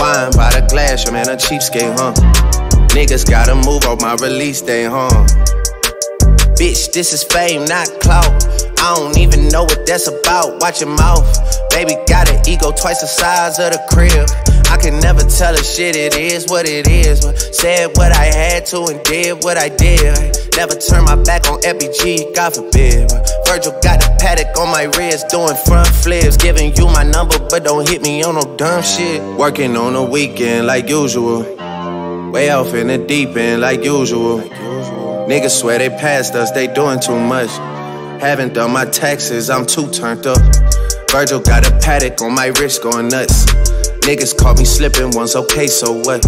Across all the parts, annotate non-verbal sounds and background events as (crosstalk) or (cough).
Wine by the glass, your man a cheapskate, huh? Niggas gotta move on my release day, huh? Bitch, this is fame, not clout. I don't even know what that's about. Watch your mouth. Baby got an ego twice the size of the crib. I can never tell a shit, it is what it is. But said what I had to and did what I did. Never turn my back on FBG, God forbid. Virgil got a Patek on my wrist, doing front flips. Giving you my number, but don't hit me on no dumb shit. Working on the weekend like usual. Way off in the deep end like usual. Niggas swear they passed us, they doing too much. Haven't done my taxes, I'm too turned up. Virgil got a Patek on my wrist going nuts. Niggas caught me slipping once, okay, so what?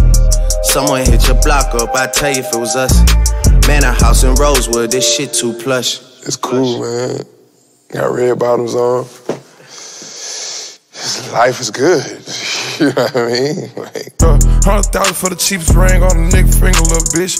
Someone hit your block up, I tell you if it was us. Man, a house in Rosewood, this shit too plush. It's cool, man. Got red bottoms on. Life is good. (laughs) you know what I mean? Like, uh, Hundred thousand for the cheapest ring on a nigga finger, little bitch.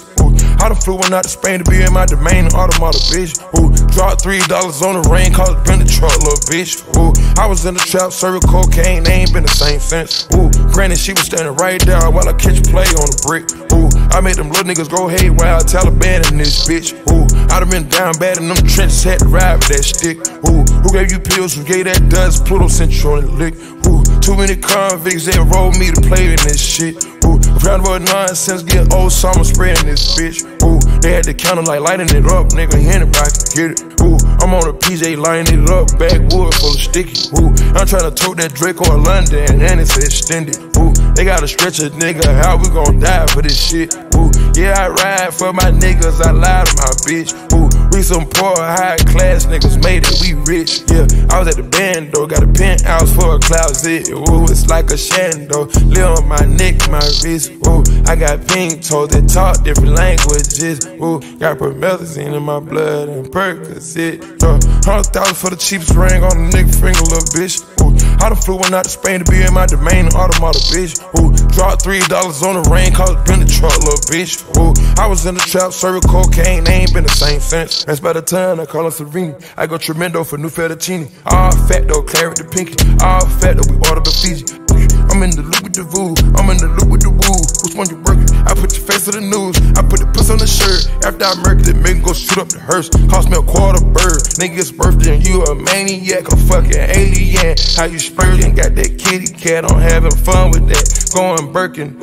I done flew one out to Spain to be in my domain, automata, bitch. Ooh, dropped three dollars on the rain, cause it been the truck, little bitch. Ooh, I was in the trap, serving cocaine, they ain't been the same since. Ooh, granted, she was standing right there while I catch play on the brick. Ooh, I made them little niggas go haywire, Taliban in this bitch. Ooh, I done been down bad in them trenches, had to ride with that stick. Ooh, who gave you pills? Who gave that dust? Pluto sent you on the lick. Ooh, too many convicts, they enrolled me to play in this shit. Ooh, round about nonsense, get old summer spreading this bitch. They had the counter like lighting it up, nigga, anybody can get it. Ooh, I'm on a PJ lining it up, backwood full of sticky. Ooh, I'm trying to tote that Draco or London, and it's extended. Ooh, they gotta stretch a nigga, how we gon' die for this shit? Ooh, yeah, I ride for my niggas, I lie to my bitch. Ooh, we some poor, high class niggas made it, we rich. Yeah, I was at the band though, got a penthouse for a closet. Ooh, it's like a shando. Live on my neck, my wrist. Ooh, I got pink toes that talk different languages. Ooh, got promethazine in my blood and Percocet. Uh, Hundred thousand for the cheapest ring on a nigga finger, little bitch. Ooh, I done flew one out to Spain to be in my domain, automata, bitch. Ooh, dropped three dollars on the rain, cause it been the truck, little bitch. Ooh, I was in the trap, serving cocaine, they ain't been the same since. That's by the time I call her Serene. I go tremendo for new fettuccine. All fat though, claret the pinky. All fat though, we order the Fiji. I'm in the loop with the voo, I'm in the loop with the woo. Which one you working? I put your face on the news, I put the puss on the shirt. After I murdered it, make go shoot up the hearse. Cost me a quarter bird. Nigga's birthday and you a maniac, a fucking alien. How you spurting? Got that kitty cat, I'm having fun with that. Going Birkin.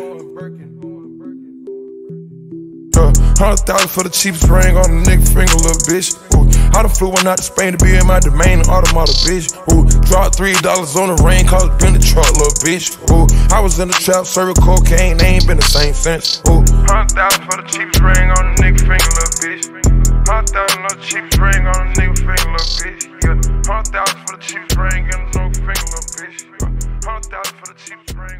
Hundred thousand for the cheapest ring on a nigga finger, little bitch. Ooh, I done flew one out to Spain to be in my domain, automata, bitch. Ooh, dropped three dollars on the rain, cause been the truck, little bitch. Ooh, I was in the trap, serving cocaine, they ain't been the same since. Ooh, hundred thousand for the cheapest ring on a nigga finger, little bitch. Hundred thousand on the cheapest ring on a nigga finger, little bitch. Yeah, hundred thousand for the cheapest ring on a nigga finger, little bitch. Hundred thousand for the cheapest ring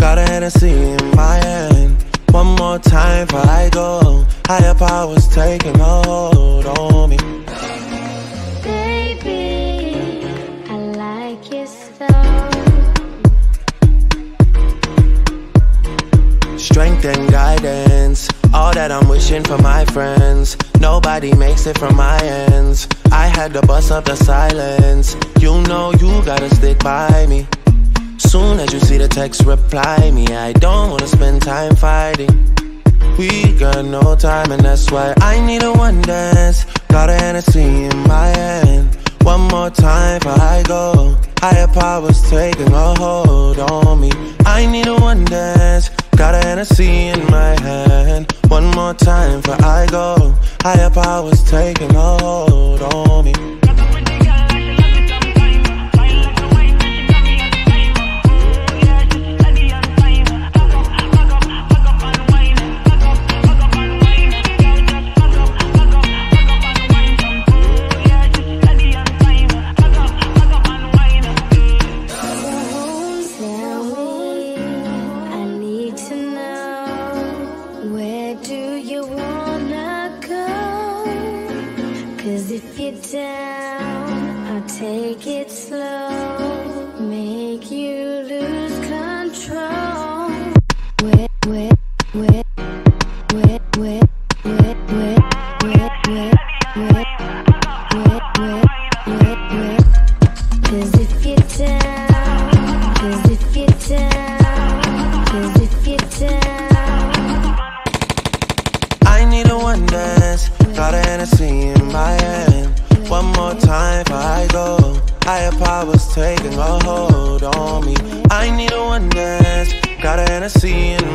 Got a Hennessy in my hand. One more time before I go. Higher powers taking hold on me. Baby, I like stuff. Strength and guidance, all that I'm wishing for my friends. Nobody makes it from my ends. I had to bust up the silence. You know you gotta stick by me. Soon as you see the text, reply me. I don't wanna spend time fighting. We got no time, and that's why I need a one dance. Got a Hennessy in my hand. One more time before I go. Higher powers taking a hold on me. I need a one dance. Got a Hennessy in my hand. One more time before I go. Higher powers taking a hold on me.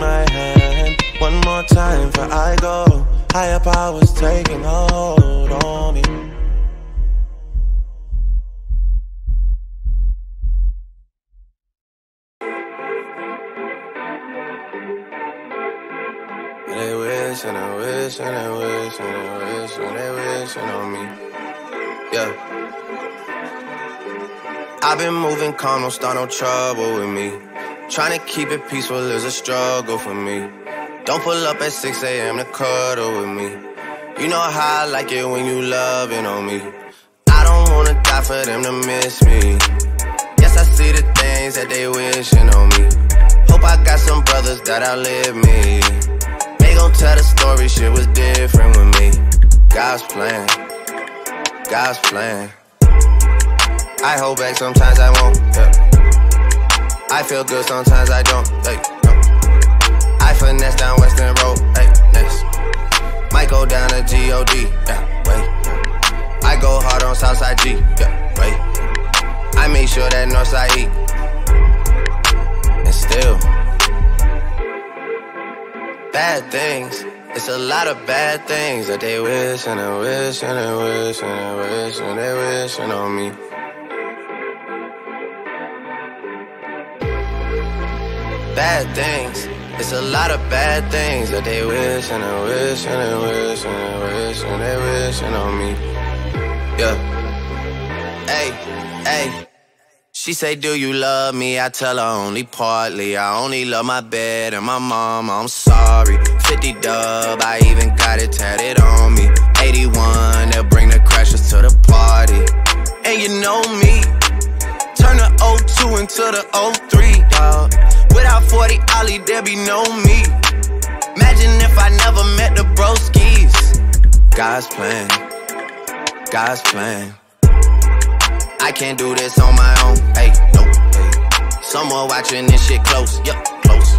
My hand. One more time before I go. Higher powers taking hold on me. They wish and they wish and they wish and they wish and they wishing on me. Yeah. I've been moving calm, don't start no trouble with me. Trying to keep it peaceful is a struggle for me. Don't pull up at 6 a.m. to cuddle with me. You know how I like it when you loving on me. I don't wanna die for them to miss me. Yes, I see the things that they wishing on me. Hope I got some brothers that outlive me. They gon' tell the story, shit was different with me. God's plan, God's plan. I hold back, sometimes I won't. Yeah. I feel good, sometimes I don't. Hey, no. I finesse down Weston Road. Hey. Might go down to G-O-D. Yeah, wait. I go hard on Southside G. Yeah, wait. I make sure that Northside E. And still, bad things. It's a lot of bad things that they wish and they wish and they wish and they wish and they wishing on me. Bad things. It's a lot of bad things that they wish and they wish and they wish and they wish and they wishing on me. Yeah. Hey, hey. She say, Do you love me? I tell her only partly. I only love my bed and my mom. I'm sorry. 50 dub, I even got it tatted on me. 81, they'll bring the crashers to the party. And you know me, turn the 02 into the 03, dawg. Without 40 Oli, there be no me. Imagine if I never met the broskies. God's plan, God's plan. I can't do this on my own. Hey, no. Hey. Someone watching this shit close. Yup, close.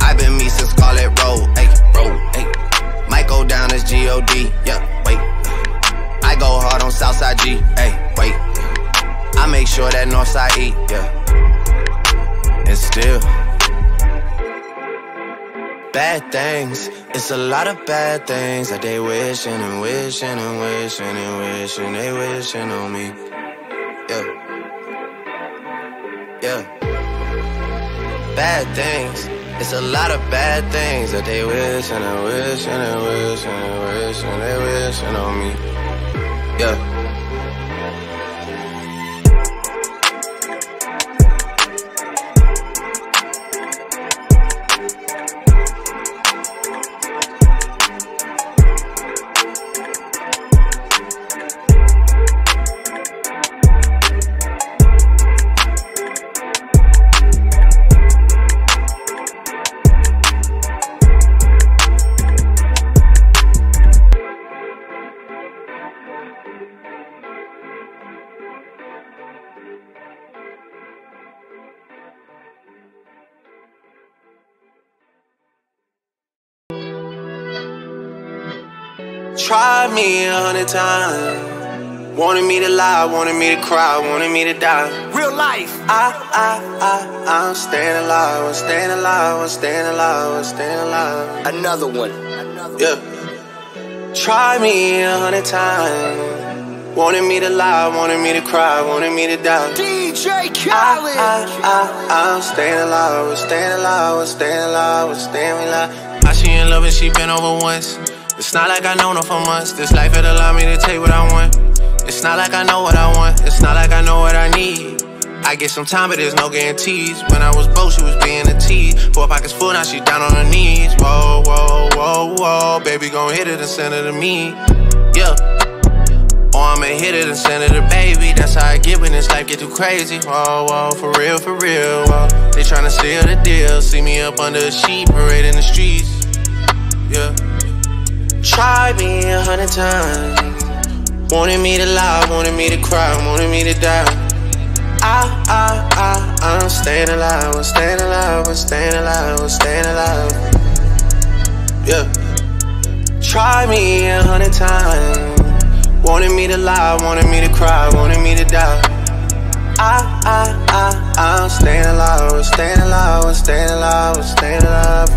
I've been me since Scarlett Road. Hey, road. Hey. Might go down as G-O-D. Yup, wait. I go hard on Southside G. Hey, wait. I make sure that Northside E. Yeah. And still. Bad things, it's a lot of bad things that they wishing and wishing and wishing and wishing they wishing on me. Yeah. Yeah. Bad things. It's a lot of bad things that they wish and they wish and they wish and they wish and they wishing on me. Yeah. Tried me a hundred times. Wanted me to lie, wanted me to cry, wanted me to die. Real life. I, I, I, I'm staying alive, I'm staying alive, I'm staying alive, I'm staying alive. Another one. Yeah. Try me a hundred times. Wanted me to lie, wanted me to cry, wanted me to die. DJ Khaled. I, I, I, I'm staying alive, we're staying alive, we're staying alive, we're staying alive. I she in love and she been over once. It's not like I know her for months. This life it allow me to take what I want. It's not like I know what I want. It's not like I know what I need. I get some time, but there's no guarantees. When I was broke, she was being a tease. Four pockets full, now she down on her knees. Whoa, whoa, whoa, whoa. Baby, gon' hit it and send it to me. Yeah. Or I'ma hit it and send it to baby. That's how I get when this life get too crazy. Whoa, whoa, for real, for real. Whoa. They tryna steal the deal. See me up under a sheet, parade in the streets. Yeah. Tried me a hundred times. Wanted me to lie, wanted me to cry, wanted me to die. I, I, I, I'm staying alive, I'm staying alive, I'm staying alive, I'm staying alive. Yeah. Try me a hundred times. Wanted me to lie, wanted me to cry, wanted me to die. I, I, I, I'm staying alive, I'm staying alive, I'm staying alive, I'm staying alive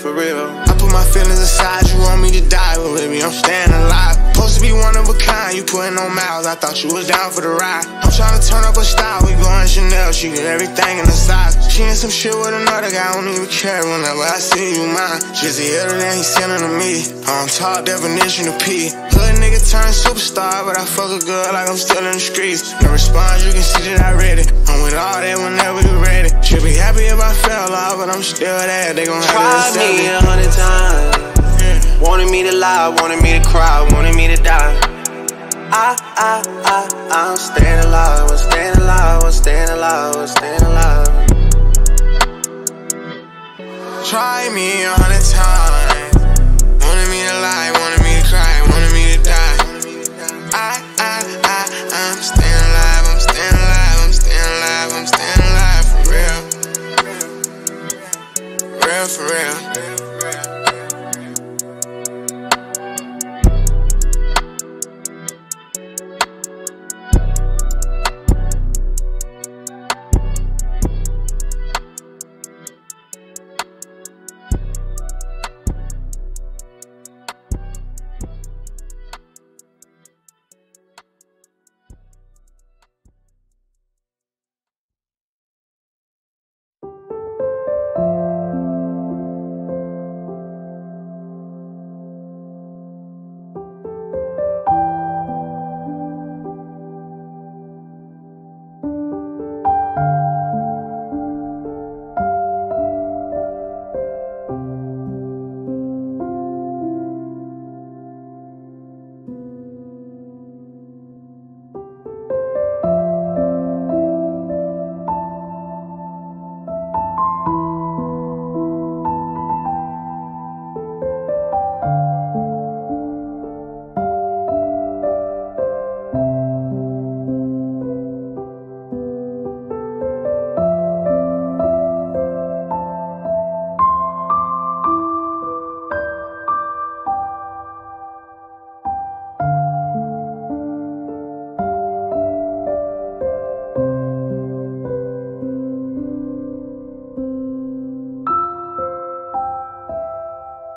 for real. I put my feelings aside, you want me to die, but baby, I'm staying alive. Supposed to be one of a kind, you putting on miles, I thought you was down for the ride. I'm trying to turn up a style, we going Chanel, she get everything in the size. She in some shit with another guy, I don't even care whenever I see you mine. The other than he sending to me, on top definition of P. Hood nigga turned superstar, but I fuck a girl like I'm still in the streets. No response, you can see that I read it. I'm with all that whenever you ready. Should be happy if I fell off, but I'm still there, they gon' have to accept me a hundred times. Wanted me to lie, wanted me to cry, wanted me to die. I, I, I, I'm staying alive, I'm staying alive, I'm staying alive, I'm staying alive. Try me a hundred times. Wanted me to lie, wanted